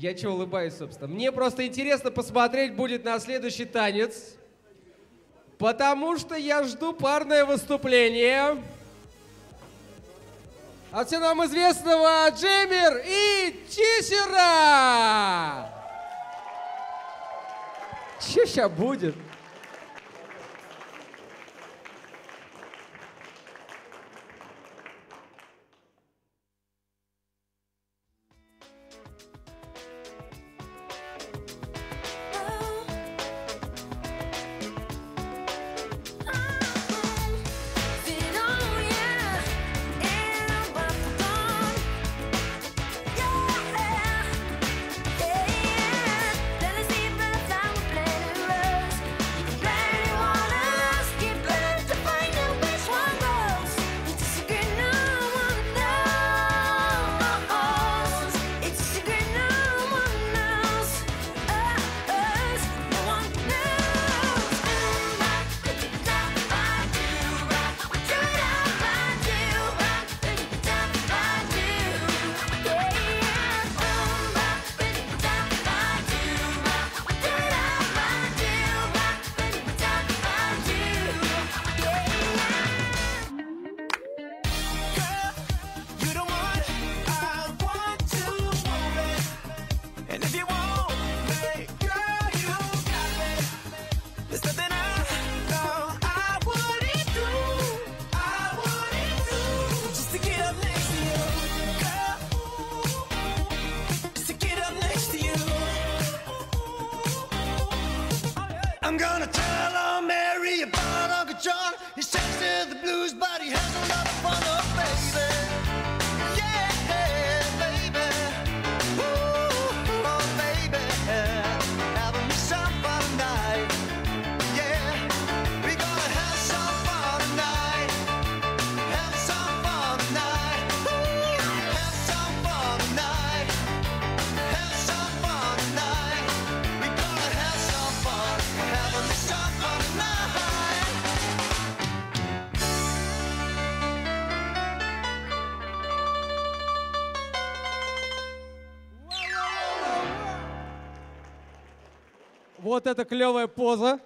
Я че улыбаюсь, собственно? Мне просто интересно посмотреть будет на следующий танец. Потому что я жду парное выступление от всем нам известного Джемер и Чисера. Че сейчас будет? I'm gonna tell Mary about Uncle John. He's to the blues, but he Вот это клевая поза.